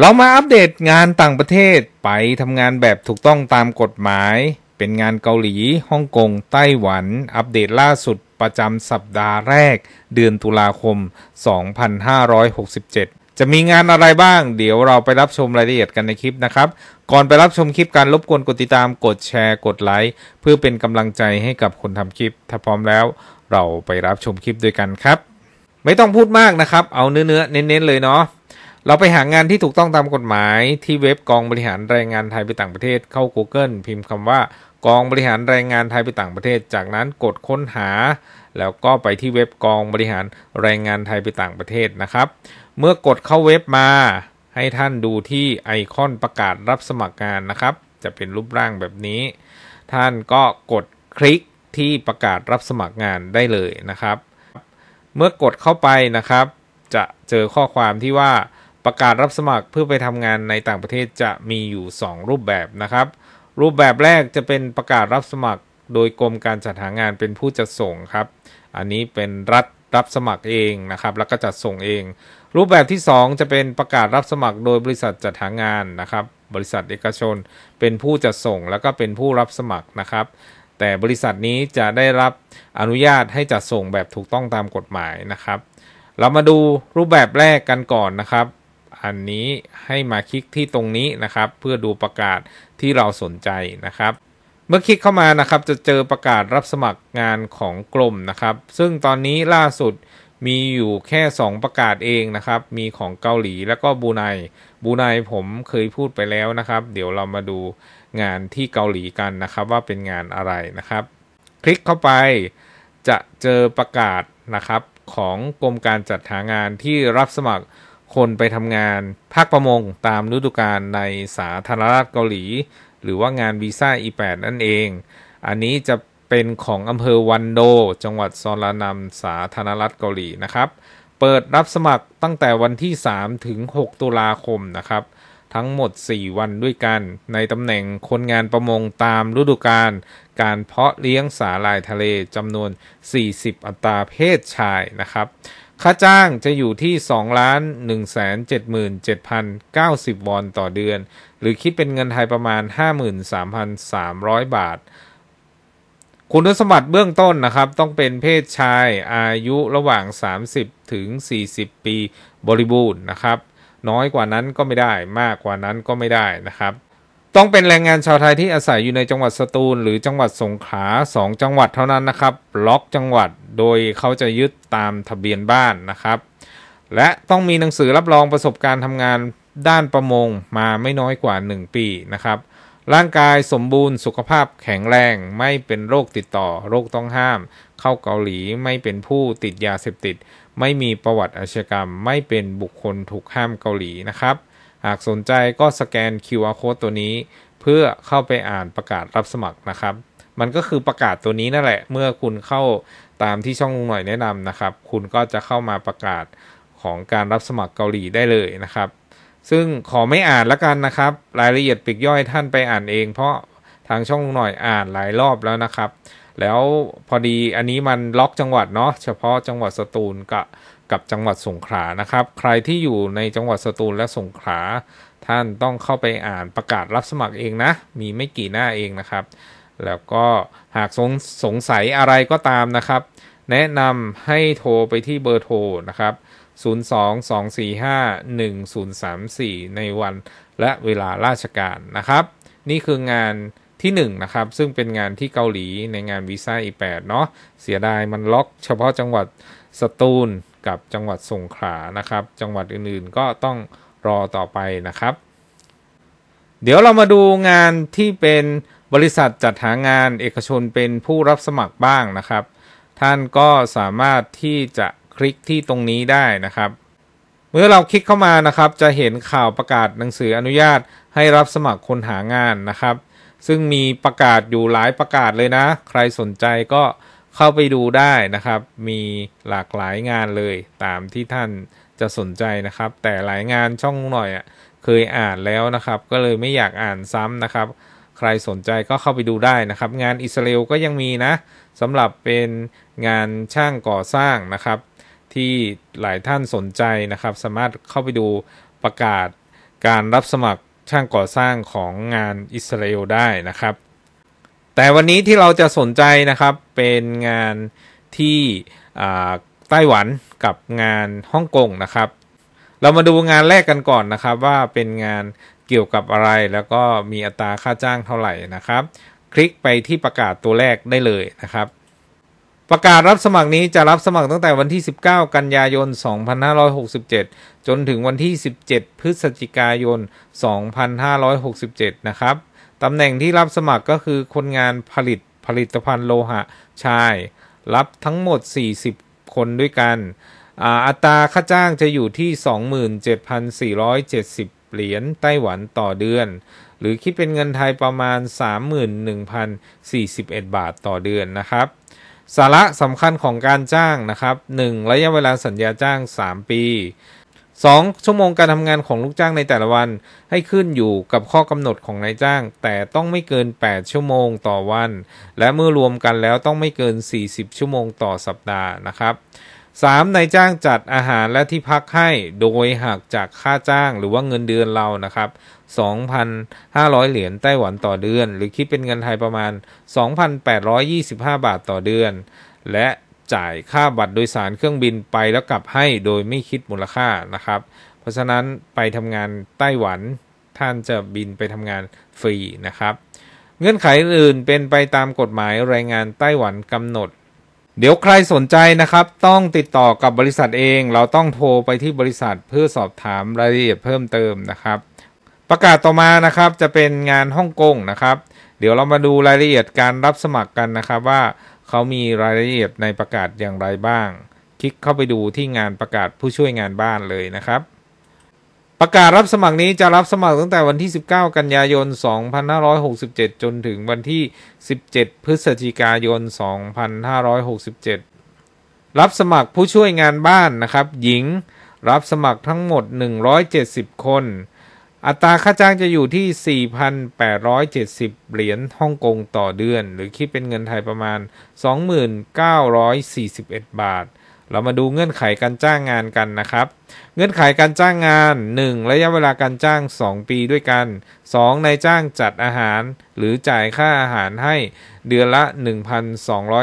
เรามาอัปเดตงานต่างประเทศไปทำงานแบบถูกต้องตามกฎหมาย เป็นงานเกาหลีฮ่องกง ไต้หวัน อัปเดตล่าสุดประจำสัปดาห์แรก เดือนตุลาคม 2567 จะมีงานอะไรบ้าง เดี๋ยวเราไปรับชมรายละเอียดกันในคลิปนะครับ ก่อนไปรับชมคลิปการรบกวนกดติดตามกดแชร์กดไลค์เพื่อเป็นกำลังใจให้กับคนทำคลิป ถ้าพร้อมแล้ว เราไปรับชมคลิปด้วยกันครับ ไม่ต้องพูดมากนะครับ เอาเนื้อเน้นๆเลยเนาะ เราไปหางานที่ถูกต้องตามกฎหมายที่เว็บกองบริหารแรงงานไทยไปต่างประเทศเข้า Google พิมพ์คำว่ากองบริหารแรงงานไทยไปต่างประเทศ จากนั้นกดค้นหา แล้วก็ไปที่เว็บกองบริหารแรงงานไทยไปต่างประเทศนะครับ เมื่อกดเข้าเว็บมา ให้ท่านดูที่ไอคอนประกาศรับสมัครงานนะครับ จะเป็นรูปร่างแบบนี้ ท่านก็กดคลิกที่ประกาศรับสมัครงานได้เลยนะครับ เมื่อกดเข้าไปนะครับ จะเจอข้อความที่ว่า ประกาศรับสมัครเพื่อไปทำงานในต่างประเทศจะมีอยู่ 2 รูปแบบนะครับ รูปแบบแรกจะเป็นประกาศรับสมัคร โดยกรมการจัดหางานเป็นผู้จัดส่งครับ อันนี้เป็นรัฐรับสมัครเองนะครับ แล้วก็จัดส่งเอง รูปแบบที่ 2 จะเป็นประกาศรับสมัคร โดยบริษัทจัดหางานนะครับ บริษัทเอกชน เป็นผู้จัดส่งแล้วก็เป็นผู้รับสมัครนะครับแต่บริษัทนี้จะได้รับอนุญาตให้จัดส่งแบบถูกต้องตามกฎหมายนะครับ เรามาดูรูปแบบแรกกันก่อนนะครับ อันนี้ให้มาคลิกที่ตรงนี้นะครับ เพื่อดูประกาศที่เราสนใจนะครับ เมื่อคลิกเข้ามานะครับ จะเจอประกาศรับสมัครงานของกรมนะครับ ซึ่งตอนนี้ล่าสุดมีอยู่แค่ 2 ประกาศเองนะครับ มีของเกาหลีแล้วก็บูไนบูไนผมเคยพูดไปแล้วนะครับ เดี๋ยวเรามาดูงานที่เกาหลีกันนะครับ ว่าเป็นงานอะไรนะครับ คลิกเข้าไปจะเจอประกาศนะครับของกรมการจัดหางานที่รับสมัคร คนไปทำงานภาคประมงตามฤดูกาลในสาธารณรัฐเกาหลี หรือว่างานวีซ่า E8 นั่นเอง อันนี้จะเป็นของอำเภอวันโด จังหวัดซอลานัมสาธารณรัฐเกาหลีนะครับ เปิดรับสมัครตั้งแต่วันที่ 3 ถึง 6 ตุลาคมนะครับ ทั้งหมด 4 วันด้วยกัน ในตำแหน่งคนงานประมงตามฤดูกาลการเพาะเลี้ยงสาหร่ายทะเลจำนวน 40 อัตราเพศชายนะครับ ค่าจ้างจะอยู่ที่2ล้าน1 7 7 0 9 0 วอนต่อเดือน หรือคิดเป็นเงินไทยประมาณ 53,300 บาท คุณสมบัติเบื้องต้นนะครับ ต้องเป็นเพศชายอายุระหว่าง 30 ถึง 40 ปีบริบูรณ์นะครับ น้อยกว่านั้นก็ไม่ได้มากกว่านั้นก็ไม่ได้นะครับ ต้องเป็นแรงงานชาวไทยที่อาศัยอยู่ในจังหวัดสตูล หรือจังหวัดสงขลา2 จังหวัดเท่านั้นนะครับ ล็อกจังหวัดโดยเขาจะยึดตามทะเบียนบ้านนะครับ และต้องมีหนังสือรับรองประสบการณ์ทำงานด้านประมงมาไม่น้อยกว่า 1 ปีนะครับ ร่างกายสมบูรณ์สุขภาพแข็งแรงไม่เป็นโรคติดต่อ โรคต้องห้าม เข้าเกาหลีไม่เป็นผู้ติดยาเสพติด ไม่มีประวัติอาชญากรรม ไม่เป็นบุคคลถูกห้ามเกาหลีนะครับ หากสนใจก็สแกน QR code ตัวนี้ เพื่อเข้าไปอ่านประกาศรับสมัครนะครับ มันก็คือประกาศตัวนี้นั่นแหละ เมื่อคุณเข้าตามที่ช่องลุงหน่อยแนะนำนะครับ คุณก็จะเข้ามาประกาศของการรับสมัครเกาหลีได้เลยนะครับ ซึ่งขอไม่อ่านละกันนะครับ รายละเอียดปลีกย่อยท่านไปอ่านเอง เพราะทางช่องลุงหน่อยอ่านหลายรอบแล้วนะครับ แล้วพอดีอันนี้มันล็อกจังหวัดเนาะเฉพาะจังหวัดสตูลกับ กับจังหวัดสงขลานะครับ ใครที่อยู่ในจังหวัดสตูลและสงขลาท่านต้องเข้าไปอ่านประกาศรับสมัครเองนะ มีไม่กี่หน้าเองนะครับ แล้วก็หากสงสงสัยอะไรก็ตามนะครับ แนะนำให้โทรไปที่เบอร์โทรนะครับ 022451034 ในวันและเวลาราชการนะครับ นี่คืองานที่1นนะครับ ซึ่งเป็นงานที่เกาหลีในงานวีซ่า E8 เนาะเสียดายมันล็อกเฉพาะจังหวัดสตูล กับจังหวัดสงขลานะครับ จังหวัดอื่นๆก็ต้องรอต่อไปนะครับ เดี๋ยวเรามาดูงานที่เป็นบริษัทจัดหางานเอกชนเป็นผู้รับสมัครบ้างนะครับ ท่านก็สามารถที่จะคลิกที่ตรงนี้ได้นะครับ เมื่อเราคลิกเข้ามานะครับ จะเห็นข่าวประกาศหนังสืออนุญาตให้รับสมัครคนหางานนะครับ ซึ่งมีประกาศอยู่หลายประกาศเลยนะ ใครสนใจก็ เข้าไปดูได้นะครับ มีหลากหลายงานเลยตามที่ท่านจะสนใจนะครับ แต่หลายงานช่องหน่อยอะเคยอ่านแล้วนะครับ ก็เลยไม่อยากอ่านซ้ำนะครับ ใครสนใจก็เข้าไปดูได้นะครับ งานอิสราเอลก็ยังมีนะสำหรับเป็นงานช่างก่อสร้างนะครับ ที่หลายท่านสนใจนะครับ สามารถเข้าไปดูประกาศการรับสมัครช่างก่อสร้างของงานอิสราเอลได้นะครับ แต่วันนี้ที่เราจะสนใจนะครับเป็นงานที่ไต้หวันกับงานฮ่องกงนะครับ เรามาดูงานแรกกันก่อนนะครับว่าเป็นงานเกี่ยวกับอะไรแล้วก็มีอัตราค่าจ้างเท่าไหร่นะครับ คลิกไปที่ประกาศตัวแรกได้เลยนะครับ ประกาศรับสมัครนี้จะรับสมัครตั้งแต่วันที่ 19 กันยายน 2567 จนถึงวันที่ 17 พฤศจิกายน 2567 นะครับ ตำแหน่งที่รับสมัครก็คือคนงานผลิตผลิตภัณฑ์โลหะชาย รับทั้งหมด 40 คนด้วยกันอัตราค่าจ้างจะอยู่ที่ 27,470 เหรียญไต้หวันต่อเดือน หรือคิดเป็นเงินไทยประมาณ 31,041 บาทต่อเดือนนะครับ สาระสำคัญของการจ้างนะครับ 1. ระยะเวลาสัญญาจ้าง 3 ปี 2. ชั่วโมงการทำงานของลูกจ้างในแต่ละวัน ให้ขึ้นอยู่กับข้อกำหนดของนายจ้าง แต่ต้องไม่เกิน 8 ชั่วโมงต่อวัน และเมื่อรวมกันแล้วต้องไม่เกิน 40 ชั่วโมงต่อสัปดาห์นะครับ 3. นายจ้างจัดอาหารและที่พักให้โดยหักจากค่าจ้างหรือว่าเงินเดือนเรานะครับ 2,500 เหรียญไต้หวันต่อเดือน หรือคิดเป็นเงินไทยประมาณ 2,825 บาทต่อเดือน และ จ่ายค่าบัตรโดยสารเครื่องบินไปแล้วกลับให้โดยไม่คิดมูลค่านะครับ เพราะฉะนั้นไปทำงานไต้หวันท่านจะบินไปทำงานฟรีนะครับ เงื่อนไขอื่นเป็นไปตามกฎหมายแรงงานไต้หวันกำหนด เดี๋ยวใครสนใจนะครับ ต้องติดต่อกับบริษัทเอง เราต้องโทรไปที่บริษัทเพื่อสอบถามรายละเอียดเพิ่มเติมนะครับ ประกาศต่อมานะครับจะเป็นงานฮ่องกงนะครับ เดี๋ยวเรามาดูรายละเอียดการรับสมัครกันนะครับว่า เขามีรายละเอียดในประกาศอย่างไรบ้าง คลิกเข้าไปดูที่งานประกาศผู้ช่วยงานบ้านเลยนะครับ ประกาศรับสมัครนี้จะรับสมัครตั้งแต่วันที่ 19 กันยายน 2567 จนถึงวันที่ 17 พฤศจิกายน 2567 รับสมัครผู้ช่วยงานบ้านนะครับ หญิงรับสมัครทั้งหมด 170 คน อัตราค่าจ้างจะอยู่ที่ 4,870 เหรียญฮ่องกงต่อเดือน หรือคิดเป็นเงินไทยประมาณ 2941 บาท เรามาดูเงื่อนไขการจ้างงานกันนะครับ เงื่อนไขการจ้างงาน 1. ระยะเวลาการจ้าง 2 ปีด้วยกัน 2. นายจ้างจัดอาหาร หรือจ่ายค่าอาหารให้เดือนละ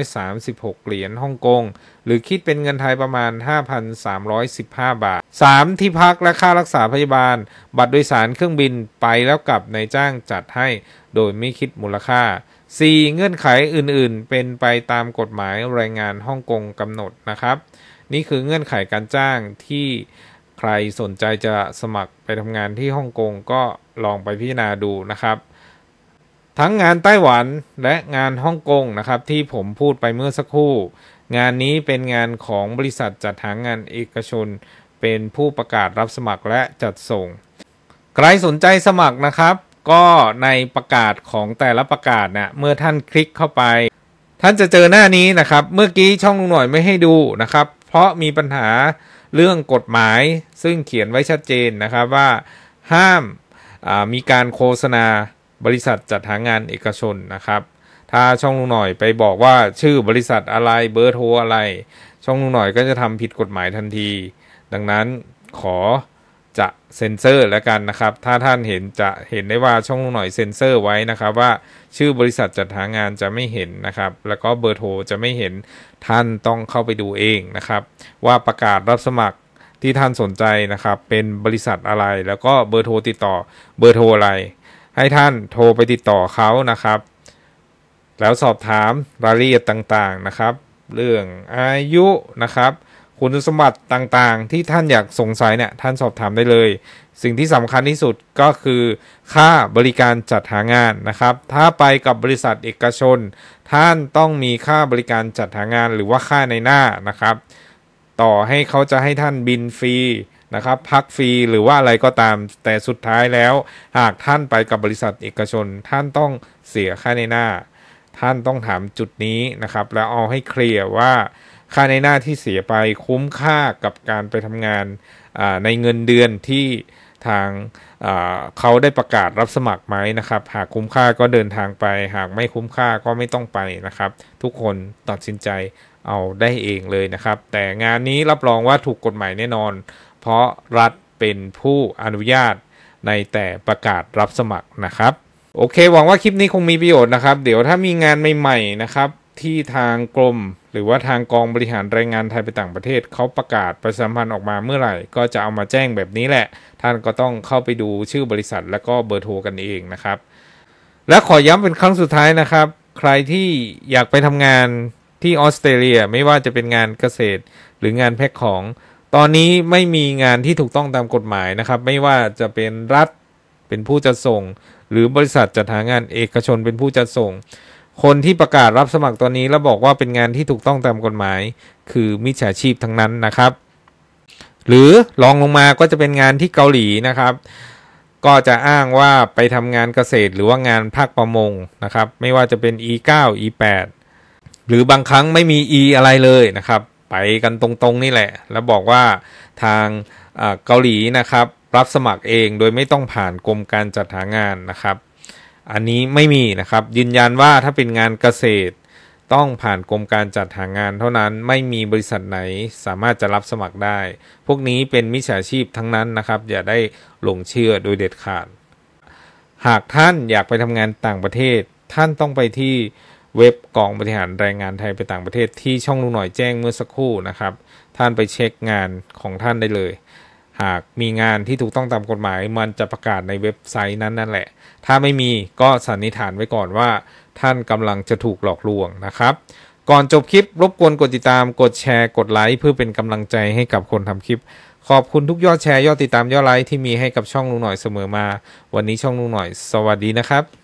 1,236 เหรียญฮ่องกง หรือคิดเป็นเงินไทยประมาณ 5,315 บาท 3. ที่พักและค่ารักษาพยาบาล บัตรโดยสารเครื่องบินไปแล้วกลับนายจ้างจัดให้ โดยไม่คิดมูลค่า 4. เงื่อนไขอื่น ๆ เป็นไปตามกฎหมายแรงงานฮ่องกงกำหนดนะครับ นี่คือเงื่อนไขการจ้างที่ใครสนใจจะสมัครไปทำงานที่ฮ่องกงก็ลองไปพิจารณาดูนะครับ ทั้งงานไต้หวันและงานฮ่องกงนะครับที่ผมพูดไปเมื่อสักครู่ งานนี้เป็นงานของบริษัทจัดหางานเอกชน เป็นผู้ประกาศรับสมัครและจัดส่ง ใครสนใจสมัครนะครับ ก็ในประกาศของแต่ละประกาศเนะ่ยเมื่อท่านคลิกเข้าไป ท่านจะเจอหน้านี้นะครับ เมื่อกี้ช่องลุงหน่อยไม่ให้ดูนะครับ เพราะมีปัญหาเรื่องกฎหมายซึ่งเขียนไว้ชัดเจนนะครับว่าห้ามมีการโฆษณาบริษัทจัดหางานเอกชนนะครับ ถ้าช่องลุงหน่อยไปบอกว่าชื่อบริษัทอะไรเบอร์โทรอะไร ช่องลุงหน่อยก็จะทำผิดกฎหมายทันที ดังนั้นขอ จะเซ็นเซอร์แล้วกันนะครับ ถ้าท่านเห็นจะเห็นได้ว่าช่องหน่อยเซ็นเซอร์ไว้นะครับ ว่าชื่อบริษัทจัดหางานจะไม่เห็นนะครับ แล้วก็เบอร์โทรจะไม่เห็นท่านต้องเข้าไปดูเองนะครับ ว่าประกาศรับสมัครที่ท่านสนใจนะครับ เป็นบริษัทอะไร แล้วก็เบอร์โทรติดต่อเบอร์โทรอะไร ให้ท่านโทรไปติดต่อเขานะครับ แล้วสอบถามรายละเอียดต่างๆนะครับ เรื่องอายุนะครับ คุณสมบัติต่างๆ ที่ท่านอยากสงสัยเนี่ยท่านสอบถามได้เลย สิ่งที่สำคัญที่สุดก็คือค่าบริการจัดหางานนะครับ ถ้าไปกับบริษัทเอกชน ท่านต้องมีค่าบริการจัดหางานหรือว่าค่าในหน้านะครับ ต่อให้เขาจะให้ท่านบินฟรีนะครับพักฟรีหรือว่าอะไรก็ตาม แต่สุดท้ายแล้ว หากท่านไปกับบริษัทเอกชน ท่านต้องเสียค่าในหน้า ท่านต้องถามจุดนี้นะครับ แล้วเอาให้เคลียร์ว่า ค่าในหน้าที่เสียไปคุ้มค่ากับการไปทำงานในเงินเดือนที่ทางเขาได้ประกาศรับสมัครไหมนะครับ หากคุ้มค่าก็เดินทางไป หากไม่คุ้มค่าก็ไม่ต้องไปนะครับ ทุกคนตัดสินใจเอาได้เองเลยนะครับ แต่งานนี้รับรองว่าถูกกฎหมายแน่นอน เพราะรัฐเป็นผู้อนุญาตในแต่ประกาศรับสมัครนะครับ โอเค หวังว่าคลิปนี้คงมีประโยชน์นะครับ เดี๋ยวถ้ามีงานใหม่ๆนะครับ ที่ทางกรม หรือว่าทางกองบริหารแรงงานไทยไปต่างประเทศเขาประกาศประชาสัมพันธ์ออกมาเมื่อไหร่ ก็จะเอามาแจ้งแบบนี้แหละ ท่านก็ต้องเข้าไปดูชื่อบริษัท แล้วก็เบอร์โทรกันเองนะครับ และขอย้ำเป็นครั้งสุดท้ายนะครับ ใครที่อยากไปทำงานที่ออสเตรเลียไม่ว่าจะเป็นงานเกษตรหรืองานแพ็คของ ตอนนี้ไม่มีงานที่ถูกต้องตามกฎหมายนะครับ ไม่ว่าจะเป็นรัฐเป็นผู้จัดส่ง หรือบริษัทจัดหางานเอกชนเป็นผู้จัดส่ง คนที่ประกาศรับสมัครตอนนี้แล้วบอกว่าเป็นงานที่ถูกต้องตามกฎหมาย คือมิจฉาชีพทั้งนั้นนะครับ หรือรองลงมาก็จะเป็นงานที่เกาหลีนะครับ ก็จะอ้างว่าไปทำงานเกษตรหรือว่างานภาคประมงนะครับ ไม่ว่าจะเป็น E9 E8 หรือบางครั้งไม่มี E อะไรเลยนะครับ ไปกันตรงๆนี่แหละ แล้วบอกว่าทางเกาหลีนะครับ รับสมัครเองโดยไม่ต้องผ่านกรมการจัดหางานนะครับ อันนี้ไม่มีนะครับ ยืนยันว่าถ้าเป็นงานเกษตร ต้องผ่านกรมการจัดหางานเท่านั้นไม่มีบริษัทไหนสามารถจะรับสมัครได้ พวกนี้เป็นมิจฉาชีพทั้งนั้นนะครับ อย่าได้หลงเชื่อโดยเด็ดขาด หากท่านอยากไปทำงานต่างประเทศ ท่านต้องไปที่เว็บกองบริหารแรงงานไทยไปต่างประเทศที่ช่องลุงหน่อยแจ้งเมื่อสักครู่นะครับ ท่านไปเช็คงานของท่านได้เลย หากมีงานที่ถูกต้องตามกฎหมาย มันจะประกาศในเว็บไซต์นั้นนั่นแหละ ถ้าไม่มีก็สันนิษฐานไว้ก่อนว่า ท่านกำลังจะถูกหลอกลวงนะครับ ก่อนจบคลิปรบกวนกดติดตาม กดแชร์ กดไลค์เพื่อเป็นกำลังใจให้กับคนทำคลิป ขอบคุณทุกยอดแชร์ยอดติดตามยอดไลค์ที่มีให้กับช่องลุงหน่อยเสมอมา วันนี้ช่องลุงหน่อย สวัสดีนะครับ